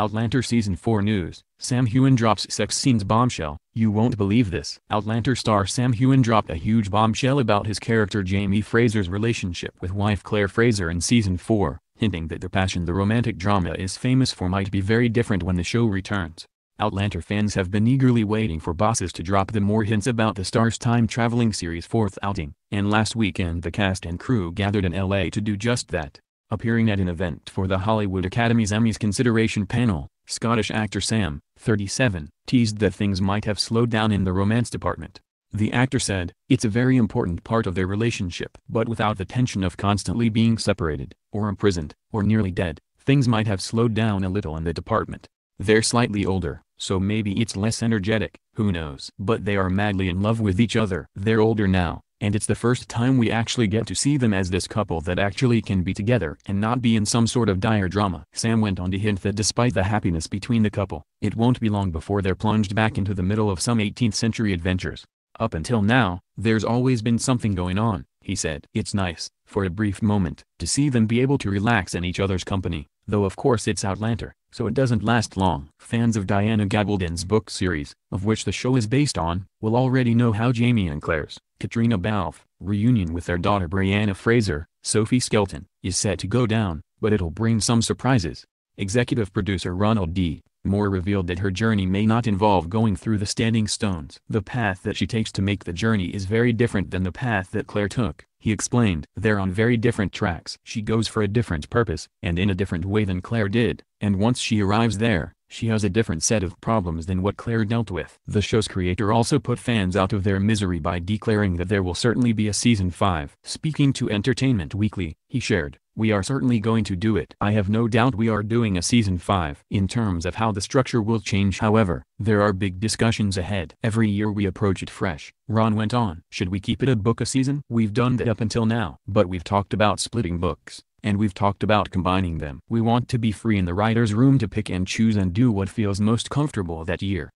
Outlander Season 4 News Sam Heughan drops sex scenes bombshell, you won't believe this. Outlander star Sam Heughan dropped a huge bombshell about his character Jamie Fraser's relationship with wife Claire Fraser in Season 4, hinting that the passion the romantic drama is famous for might be very different when the show returns. Outlander fans have been eagerly waiting for bosses to drop the more hints about the star's time-traveling series' fourth outing, and last weekend the cast and crew gathered in LA to do just that. Appearing at an event for the Hollywood Academy's Emmys consideration panel, Scottish actor Sam, 37, teased that things might have slowed down in the romance department. The actor said, it's a very important part of their relationship. But without the tension of constantly being separated, or imprisoned, or nearly dead, things might have slowed down a little in the department. They're slightly older, so maybe it's less energetic, who knows. But they are madly in love with each other. They're older now, and it's the first time we actually get to see them as this couple that actually can be together and not be in some sort of dire drama. Sam went on to hint that despite the happiness between the couple, it won't be long before they're plunged back into the middle of some 18th century adventures. Up until now, there's always been something going on, he said. It's nice, for a brief moment, to see them be able to relax in each other's company, though of course it's Outlander, so it doesn't last long. Fans of Diana Gabaldon's book series, of which the show is based on, will already know how Jamie and Claire's, Caitriona Balfe, reunion with their daughter Brianna Fraser, Sophie Skelton, is set to go down, but it'll bring some surprises. Executive producer Ronald D. Moore revealed that her journey may not involve going through the standing stones. The path that she takes to make the journey is very different than the path that Claire took, he explained. They're on very different tracks. She goes for a different purpose, and in a different way than Claire did, and once she arrives there, she has a different set of problems than what Claire dealt with. The show's creator also put fans out of their misery by declaring that there will certainly be a season 5. Speaking to Entertainment Weekly, he shared, we are certainly going to do it. I have no doubt we are doing a season 5. In terms of how the structure will change however, there are big discussions ahead. Every year we approach it fresh, Ron went on. Should we keep it a book a season? We've done that up until now. But we've talked about splitting books and we've talked about combining them. We want to be free in the writer's room to pick and choose and do what feels most comfortable that year.